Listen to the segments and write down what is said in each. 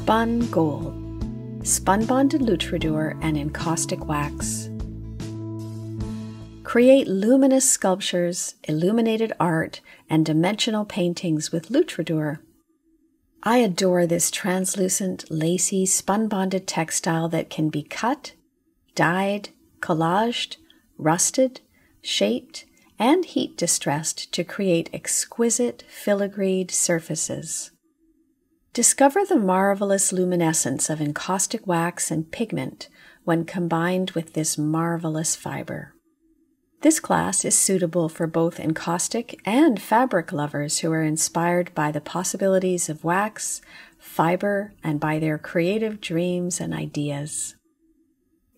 Spun Gold, Spun Bonded Lutradur and Encaustic Wax. Create luminous sculptures, illuminated art, and dimensional paintings with Lutradur. I adore this translucent, lacy, spun bonded textile that can be cut, dyed, collaged, rusted, shaped, and heat distressed to create exquisite filigreed surfaces. Discover the marvelous luminescence of encaustic wax and pigment when combined with this marvelous fiber. This class is suitable for both encaustic and fabric lovers who are inspired by the possibilities of wax, fiber, and by their creative dreams and ideas.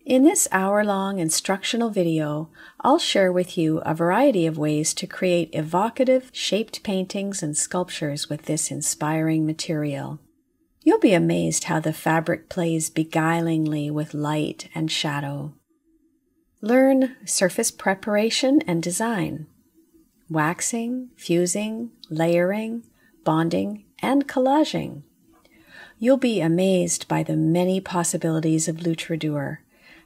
In this hour long instructional video, I'll share with you a variety of ways to create evocative, shaped paintings and sculptures with this inspiring material. You'll be amazed how the fabric plays beguilingly with light and shadow. Learn surface preparation and design, waxing, fusing, layering, bonding, and collaging. You'll be amazed by the many possibilities of Lutradur,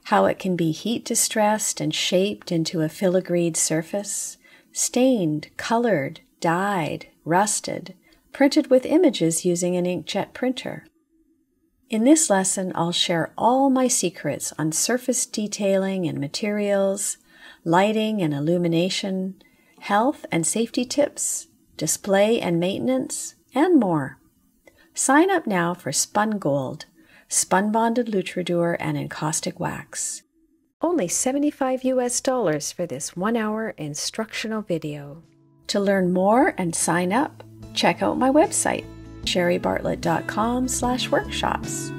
how it can be heat distressed and shaped into a filigreed surface, stained, colored, dyed, rusted, printed with images using an inkjet printer. In this lesson, I'll share all my secrets on surface detailing and materials, lighting and illumination, health and safety tips, display and maintenance, and more. Sign up now for Spun Gold, spun bonded Lutradur and encaustic wax. Only 75 US dollars for this one hour instructional video. To learn more and sign up, check out my website, sharybartlett.com slash workshops.